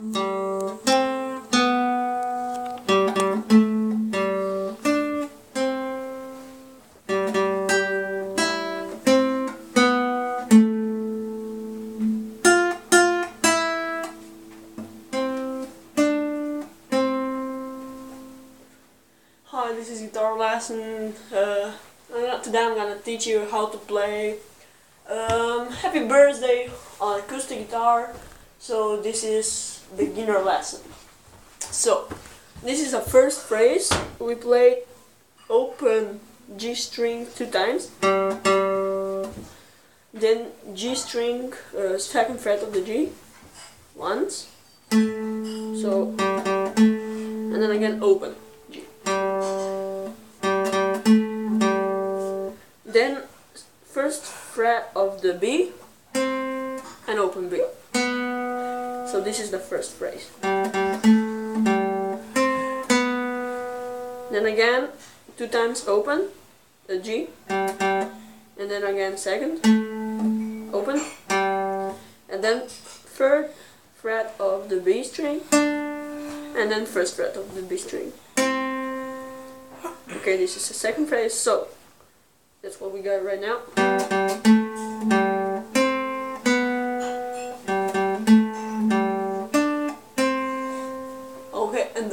Hi, this is guitar lesson. Uh, today I'm gonna teach you how to play um, Happy Birthday on acoustic guitar. So this is beginner lesson. So this is the first phrase. We play open G string two times. Then G string, uh, second fret of the G, once. So and then again open. G. Then first fret of the B and open B. So this is the first phrase. Then again, two times open, the G, and then again second, open, and then third fret of the B string, and then first fret of the B string. Okay, this is the second phrase, so that's what we got right now.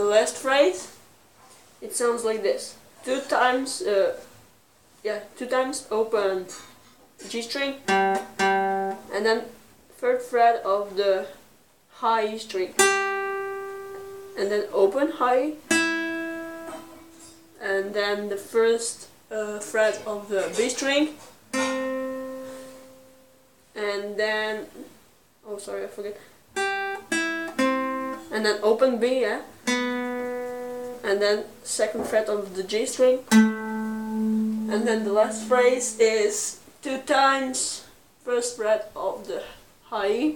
Last phrase, it sounds like this. Two times, uh, yeah, two times open G string, and then third fret of the high string, and then open high, and then the first uh, fret of the B string. And then oh sorry I forget. And then open B yeah and then second fret of the G string and then the last phrase is two times first fret of the high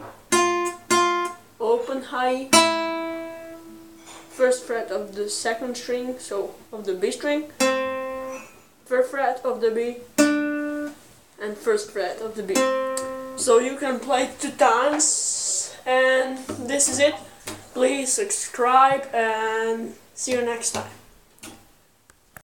open high first fret of the second string so of the B string first fret of the B and first fret of the B. So you can play two times and this is it. Please subscribe and see you next time.